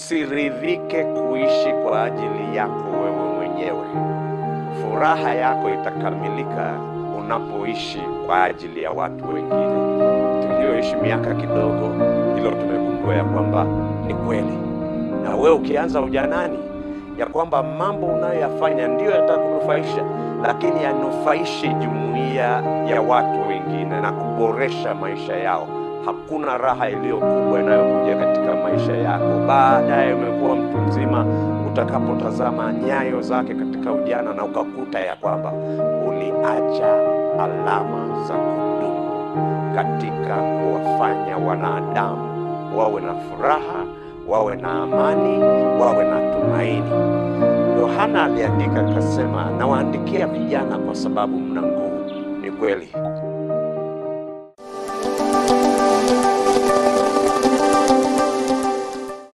usiridhike kuishi kwa ajili yako wewe mwenyewe. Furaha yako itakamilika unapoishi kwa ajili ya watu wengine. Tulioishi miaka kidogo, hilo tumegundua ya kwamba ni kweli. Na wewe ukianza ujanani, ya kwamba mambo unayoyafanya ndiyo yatakunufaisha, lakini yanufaishi jumuiya ya watu wengine na kuboresha maisha yao. Hakuna raha iliyo kubwa inayokuja baadaye umekuwa mtu mzima, utakapotazama nyayo zake katika ujana na ukakuta ya kwamba uliacha alama za kudumu katika kuwafanya wanadamu wawe na furaha, wawe na amani, wawe na tumaini. Yohana aliandika akasema, nawaandikia vijana kwa sababu mna nguvu. Ni kweli,